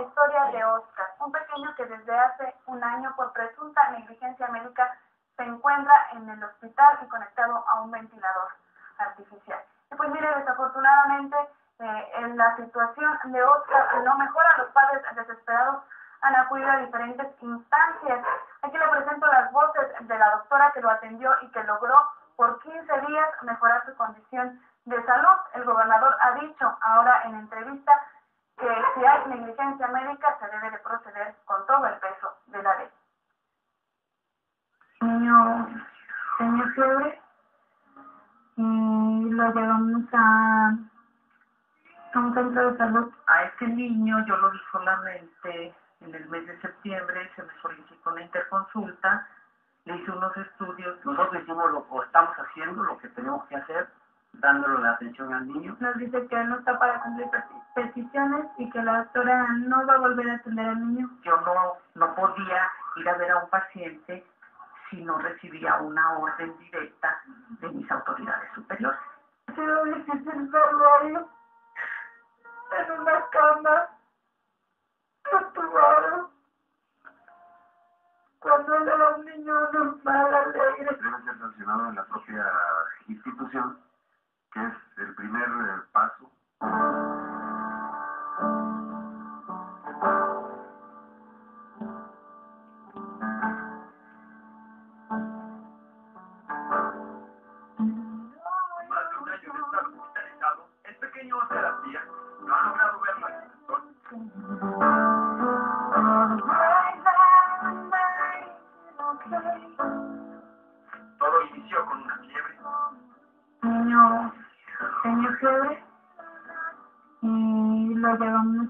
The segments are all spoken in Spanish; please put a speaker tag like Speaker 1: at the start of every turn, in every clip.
Speaker 1: historia de Oscar, un pequeño que desde hace un año por presunta negligencia médica se encuentra en el hospital y conectado a un ventilador artificial. Y pues mire, desafortunadamente eh, en la situación de Oscar no mejora, los padres desesperados han acudido a diferentes instancias. Aquí le presento las voces de la doctora que lo atendió y que logró por 15 días mejorar su condición de salud. El gobernador ha dicho ahora en entrevista que si hay negligencia médica se debe de proceder con todo el peso de la ley.
Speaker 2: Niño tenía fiebre y lo llevamos a, a un centro de salud.
Speaker 3: A este niño yo lo vi solamente en el mes de septiembre, se me solicitó una interconsulta, le hice unos estudios.
Speaker 4: Nosotros hicimos lo que estamos haciendo, lo que tenemos que hacer, dándole la atención al niño.
Speaker 2: Nos dice que él no está para cumplir peticiones y que la doctora no va a volver a atender al niño.
Speaker 3: Yo no, no podía ir a ver a un paciente si no recibía una orden directa de mis autoridades superiores.
Speaker 2: Ha sido difícil verlo ahí, en una cama, torturado. Cuando él era un niño normal, alegre.
Speaker 5: Debe ser sancionado en la propia institución que es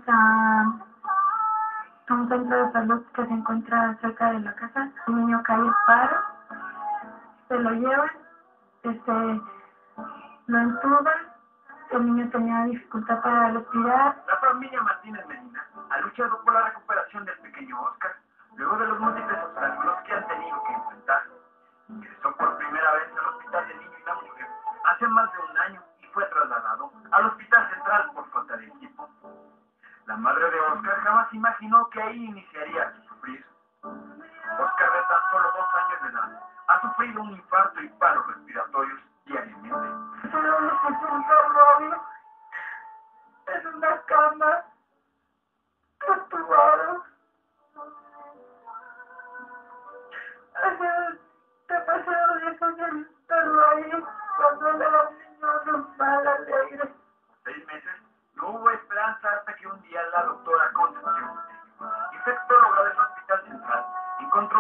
Speaker 2: a, un centro de salud que se encuentra cerca de la casa. El niño cae en paro, se lo llevan, este, lo entuban, el niño tenía dificultad para respirar,
Speaker 6: La familia Martínez Medina ha luchado por la recuperación del pequeño Oscar, luego de los múltiples obstáculos que han tenido que enfrentar. Ingresó por primera vez solo dos años de edad ha sufrido un infarto y paros respiratorios diariamente.
Speaker 2: se lo necesito en una cama, torturado. Hace demasiado difícil estarlo ahí cuando era un niño normal, alegre.
Speaker 6: seis meses, no hubo esperanza hasta que un día la doctora Concepción,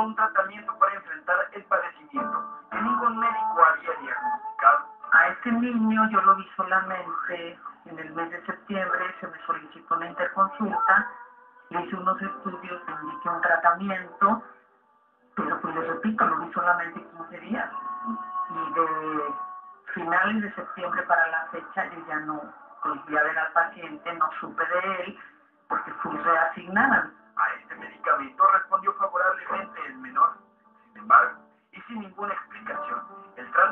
Speaker 6: un tratamiento para enfrentar el padecimiento que ningún médico había diagnosticado.
Speaker 3: A este niño yo lo vi solamente en el mes de septiembre, se me solicitó una interconsulta, le hice unos estudios, le indiqué un tratamiento, pero pues les repito, lo vi solamente 15 días. Y de finales de septiembre para la fecha yo ya no volví a ver al paciente, no supe de él, porque fui reasignada.
Speaker 6: A este medicamento respondió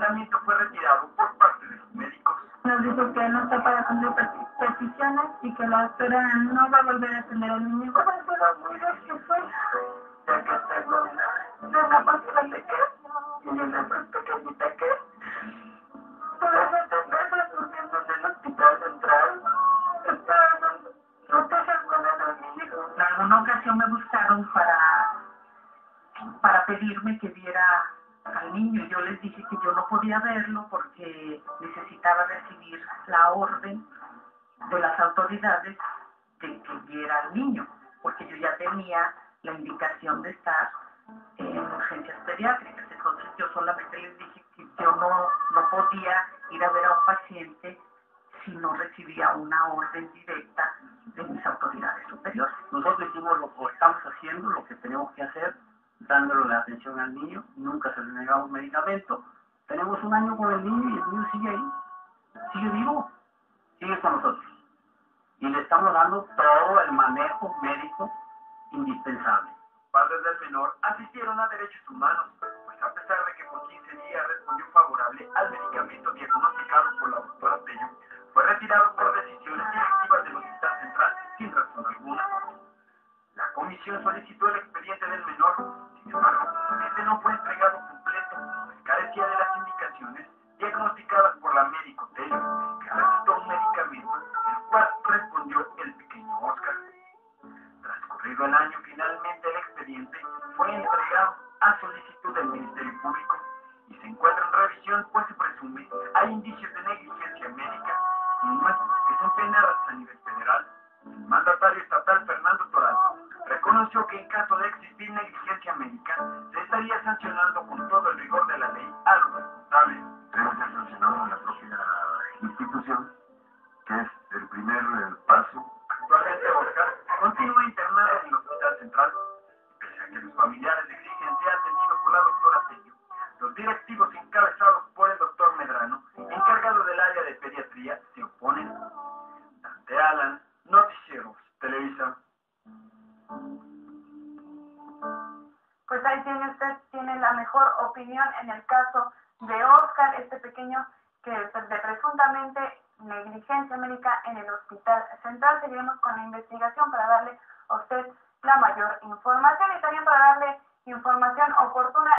Speaker 6: tratamiento fue retirado por parte de los médicos.
Speaker 2: Nos dice que no está para cumplir peti- peticiones y que la doctora no va a volver a atender al niño. ¿Cómo se lo cuidas que fue? Ya que tengo una, una más grande que y una más pequeñita que él. Puedes atenderla durmiendo en el hospital central. Está dando noticias a mi hijo.
Speaker 3: En alguna ocasión me buscaron para, para pedirme que viera al niño yo les dije que yo no podía verlo porque necesitaba recibir la orden de las autoridades de que viera al niño, porque yo ya tenía la indicación de estar en urgencias pediátricas. Entonces yo solamente les dije que yo no, no podía ir a ver a un paciente si no recibía una orden directa de mis autoridades superiores.
Speaker 4: Nosotros hicimos lo que estamos haciendo, lo que tenemos que hacer, dándole la atención al niño, nunca se le negaba un medicamento. Tenemos un año con el niño y el niño sigue ahí, sigue vivo, sigue con nosotros. Y le estamos dando todo el manejo médico indispensable.
Speaker 6: Padres del menor asistieron a derechos humanos, pues a pesar de que por 15 días respondió favorable al medicamento diagnosticado por la doctora Tello, fue retirado por decisiones directivas del Hospital Central sin razón alguna. comisión solicitó el expediente del menor, no fue entregado completo, carecía de las indicaciones diagnosticadas por la médico Tello, que recetó un medicamento, el cual respondió el pequeño Oscar. Transcurrido el año, finalmente el expediente fue entregado a solicitud del Ministerio Público y se encuentra en revisión, pues se presume hay indicios de negligencia médica, mismas que son penadas a nivel federal. El mandatario estatal Fernando Torazo reconoció que en caso de existir negligencia sancionando con todo el rigor de la ley a los responsables.
Speaker 5: Debe ser sancionado en la propia institución, que es el primer eh, paso.
Speaker 6: Actualmente Oscar continúa internado en el Hospital Central, pese a que los familiares exigen sea atendido por la doctora Tello. Los directivos encabezados por el doctor Medrano, encargado del área de pediatría, se oponen. Dante Alan,
Speaker 1: mejor opinión en el caso de Oscar, este pequeño que de presuntamente negligencia médica en el hospital central. Seguiremos con la investigación para darle a usted la mayor información y también para darle información oportuna.